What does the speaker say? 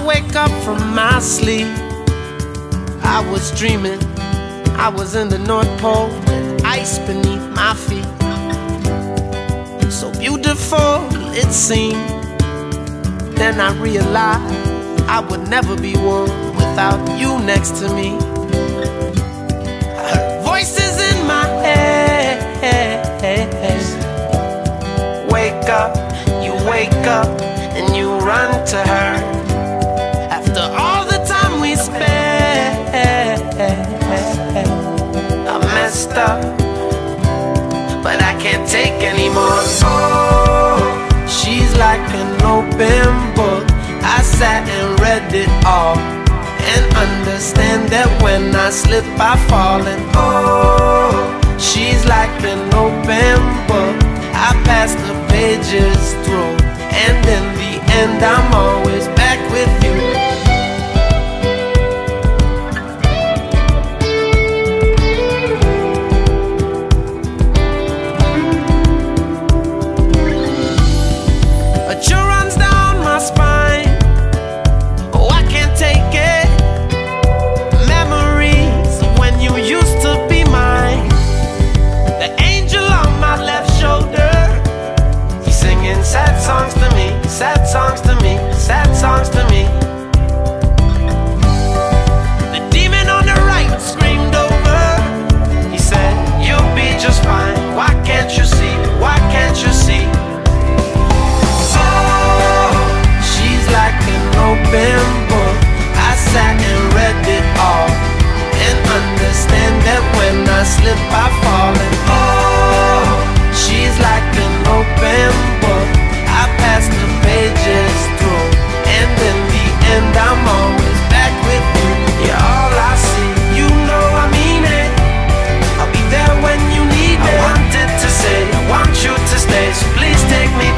I wake up from my sleep. I was dreaming. I was in the North Pole with ice beneath my feet. So beautiful it seemed. Then I realized I would never be one without you next to me. I heard voices in my head. Wake up, you wake up, and you run to her. After all the time we spent, I messed up, but I can't take anymore. Oh, she's like an open book. I sat and read it all and understand that when I slip, I fall. And oh, she's like an open book. take me